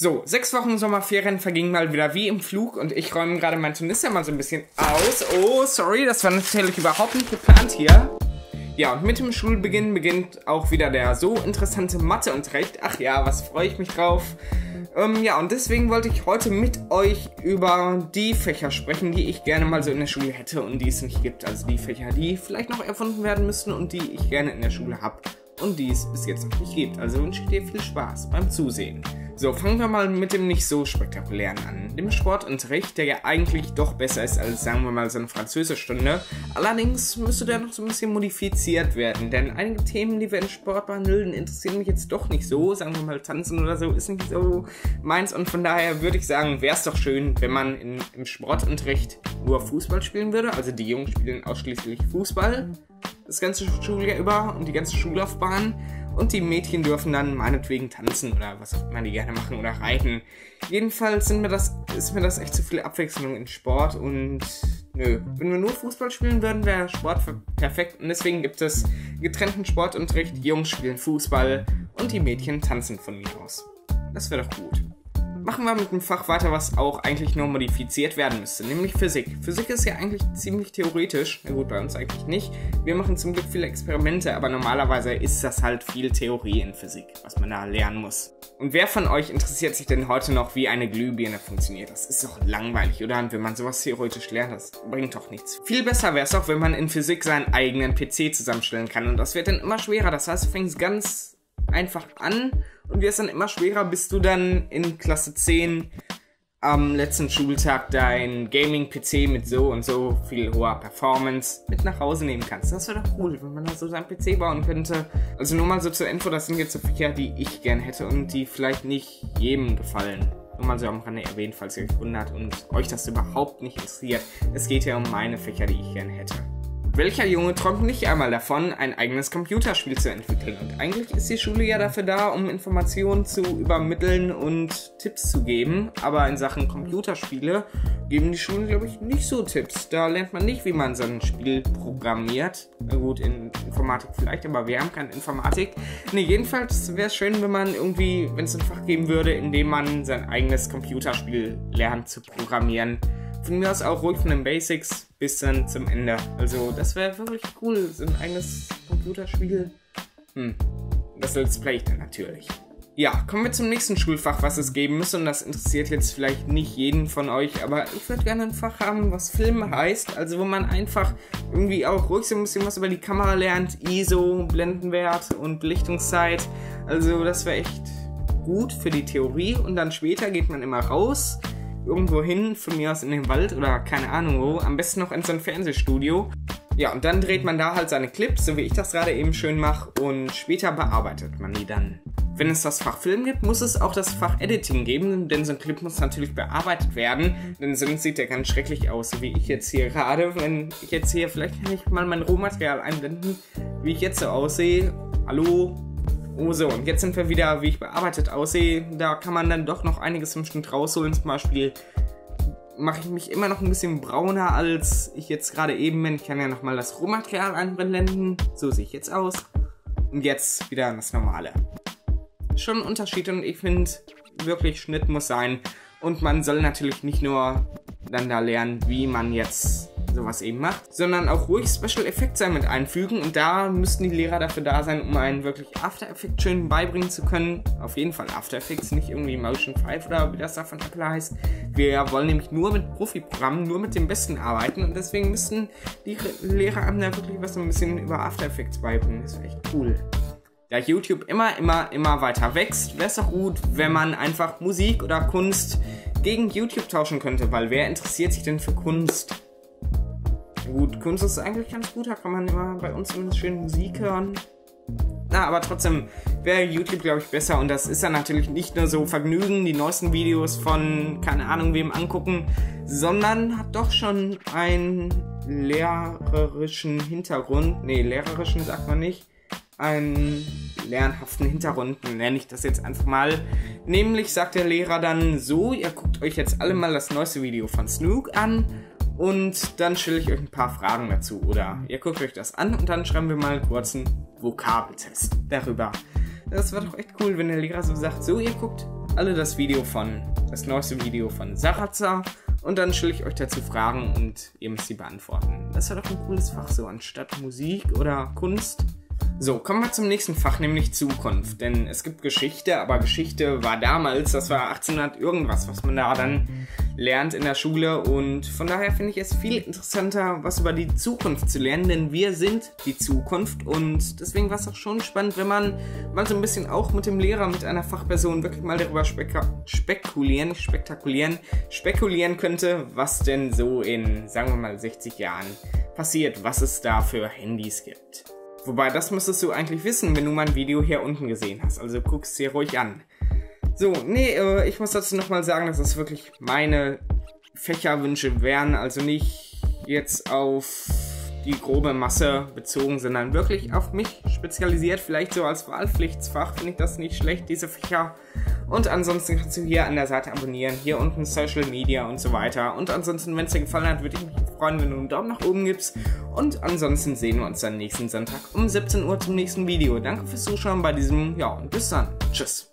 So, sechs Wochen Sommerferien vergingen mal wieder wie im Flug und ich räume gerade mein Turnister mal so ein bisschen aus. Oh, sorry, das war natürlich überhaupt nicht geplant hier. Ja, und mit dem Schulbeginn beginnt auch wieder der so interessante Matheunterricht. Ach ja, was freue ich mich drauf. Ähm, ja, und deswegen wollte ich heute mit euch über die Fächer sprechen, die ich gerne mal so in der Schule hätte und die es nicht gibt. Also die Fächer, die vielleicht noch erfunden werden müssten und die ich gerne in der Schule habe und die es bis jetzt noch nicht gibt. Also wünsche ich dir viel Spaß beim Zusehen. So, fangen wir mal mit dem nicht so spektakulären an. Dem Sportunterricht, der ja eigentlich doch besser ist als, sagen wir mal, so eine Französischstunde. Allerdings müsste der noch so ein bisschen modifiziert werden, denn einige Themen, die wir in Sport behandeln, interessieren mich jetzt doch nicht so. Sagen wir mal, Tanzen oder so ist nicht so meins und von daher würde ich sagen, wäre es doch schön, wenn man in, im Sportunterricht nur Fußball spielen würde. Also die Jungen spielen ausschließlich Fußball das ganze Schuljahr über und die ganze Schullaufbahn. Und die Mädchen dürfen dann meinetwegen tanzen oder was auch immer die gerne machen oder reiten. Jedenfalls sind mir das, ist mir das echt zu viel Abwechslung in Sport und nö. Wenn wir nur Fußball spielen würden, wäre Sport perfekt. Und deswegen gibt es getrennten Sportunterricht. Die Jungs spielen Fußball und die Mädchen tanzen von mir aus. Das wäre doch gut. Machen wir mit einem Fach weiter, was auch eigentlich nur modifiziert werden müsste, nämlich Physik. Physik ist ja eigentlich ziemlich theoretisch. Na gut, bei uns eigentlich nicht. Wir machen zum Glück viele Experimente, aber normalerweise ist das halt viel Theorie in Physik, was man da lernen muss. Und wer von euch interessiert sich denn heute noch, wie eine Glühbirne funktioniert? Das ist doch langweilig, oder? Und wenn man sowas theoretisch lernt, das bringt doch nichts. Viel besser wäre es doch, wenn man in Physik seinen eigenen PC zusammenstellen kann. Und das wird dann immer schwerer. Das heißt, du fängst ganz einfach an und wirst dann immer schwerer, bis du dann in Klasse 10 am letzten Schultag dein Gaming-PC mit so und so viel hoher Performance mit nach Hause nehmen kannst. Das wäre doch cool, wenn man da so seinen PC bauen könnte. Also nur mal so zur Info, das sind jetzt so Fächer, die ich gern hätte und die vielleicht nicht jedem gefallen. Nur mal so am Rande erwähnt, falls ihr euch wundert und euch das überhaupt nicht interessiert. Es geht ja um meine Fächer, die ich gern hätte. Welcher Junge träumt nicht einmal davon, ein eigenes Computerspiel zu entwickeln? Und eigentlich ist die Schule ja dafür da, um Informationen zu übermitteln und Tipps zu geben. Aber in Sachen Computerspiele geben die Schulen, glaube ich, nicht so Tipps. Da lernt man nicht, wie man so ein Spiel programmiert. Gut, in Informatik vielleicht, aber wir haben keine Informatik. Ne, jedenfalls wäre es schön, wenn man irgendwie, wenn es ein Fach geben würde, in dem man sein eigenes Computerspiel lernt zu programmieren. Von mir aus auch ruhig von den Basics bis dann zum Ende. Also das wäre wirklich cool, so ein eigenes Computerspiel. Hm, das Let's Play ich dann natürlich. Ja, kommen wir zum nächsten Schulfach, was es geben müsste. Und das interessiert jetzt vielleicht nicht jeden von euch, aber ich würde gerne ein Fach haben, was Film heißt. Also wo man einfach irgendwie auch ruhig so ein bisschen was über die Kamera lernt. ISO, Blendenwert und Belichtungszeit. Also das wäre echt gut für die Theorie. Und dann später geht man immer raus irgendwo hin, von mir aus in den Wald oder keine Ahnung wo, am besten noch in so ein Fernsehstudio. Ja, und dann dreht man da halt seine Clips, so wie ich das gerade eben schön mache, und später bearbeitet man die dann. Wenn es das Fach Film gibt, muss es auch das Fach Editing geben, denn so ein Clip muss natürlich bearbeitet werden, denn sonst sieht der ganz schrecklich aus, so wie ich jetzt hier gerade. Wenn ich jetzt hier, vielleicht kann ich mal mein Rohmaterial einblenden, wie ich jetzt so aussehe. Hallo, so, und jetzt sind wir wieder, wie ich bearbeitet aussehe. Da kann man dann doch noch einiges im Schnitt rausholen. Zum Beispiel mache ich mich immer noch ein bisschen brauner, als ich jetzt gerade eben bin. Ich kann ja nochmal das Rohmaterial einblenden. So sehe ich jetzt aus. Und jetzt wieder das Normale. Schon ein Unterschied und ich finde, wirklich Schnitt muss sein. Und man soll natürlich nicht nur dann da lernen, wie man jetzt sowas eben macht, sondern auch ruhig Special Effects mit einfügen und da müssten die Lehrer dafür da sein, um einen wirklich After Effects schön beibringen zu können. Auf jeden Fall After Effects, nicht irgendwie Motion 5 oder wie das da von Apple heißt. Wir wollen nämlich nur mit Profi-Programmen, nur mit dem Besten arbeiten und deswegen müssten die Lehrer einem da wirklich was so ein bisschen über After Effects beibringen. Das wäre echt cool. Da YouTube immer, immer, immer weiter wächst, wäre es doch gut, wenn man einfach Musik oder Kunst gegen YouTube tauschen könnte, weil wer interessiert sich denn für Kunst? Gut, Kunst ist eigentlich ganz gut, da kann man immer bei uns zumindest schön Musik hören. Na, aber trotzdem wäre YouTube, glaube ich, besser. Und das ist dann natürlich nicht nur so Vergnügen, die neuesten Videos von keine Ahnung wem angucken, sondern hat doch schon einen lehrerischen Hintergrund. Nee, lehrerischen sagt man nicht. Einen lernhaften Hintergrund, nenne ich das jetzt einfach mal. Nämlich sagt der Lehrer dann so, ihr guckt euch jetzt alle mal das neueste Video von Snook an und dann stelle ich euch ein paar Fragen dazu. Oder ihr guckt euch das an und dann schreiben wir mal einen Vokabeltest darüber. Das war doch echt cool, wenn der Lehrer so sagt, so ihr guckt alle das Video von, das neueste Video von Sarazar und dann stelle ich euch dazu Fragen und ihr müsst sie beantworten. Das wäre doch ein cooles Fach so, anstatt Musik oder Kunst. So, kommen wir zum nächsten Fach, nämlich Zukunft. Denn es gibt Geschichte, aber Geschichte war damals, das war 1800 irgendwas, was man da dann lernt in der Schule. Und von daher finde ich es viel interessanter, was über die Zukunft zu lernen, denn wir sind die Zukunft. Und deswegen war es auch schon spannend, wenn man mal so ein bisschen auch mit dem Lehrer, mit einer Fachperson wirklich mal darüber spekulieren, spektakulieren, spekulieren könnte, was denn so in, sagen wir mal, 60 Jahren passiert, was es da für Handys gibt. Wobei, das müsstest du eigentlich wissen, wenn du mein Video hier unten gesehen hast. Also guck es dir ruhig an. So, nee, äh, ich muss dazu nochmal sagen, dass das wirklich meine Fächerwünsche wären. Also nicht jetzt auf die grobe Masse bezogen, sondern wirklich auf mich spezialisiert. Vielleicht so als Wahlpflichtsfach finde ich das nicht schlecht, diese Fächer. Und ansonsten kannst du hier an der Seite abonnieren, hier unten Social Media und so weiter. Und ansonsten, wenn es dir gefallen hat, würde ich mich freuen, wenn du einen Daumen nach oben gibst. Und ansonsten sehen wir uns dann nächsten Sonntag um 17 Uhr zum nächsten Video. Danke fürs Zuschauen bei diesem, ja, und bis dann. Tschüss.